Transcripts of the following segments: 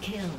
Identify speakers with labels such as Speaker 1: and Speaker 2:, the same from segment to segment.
Speaker 1: kill.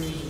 Speaker 1: three.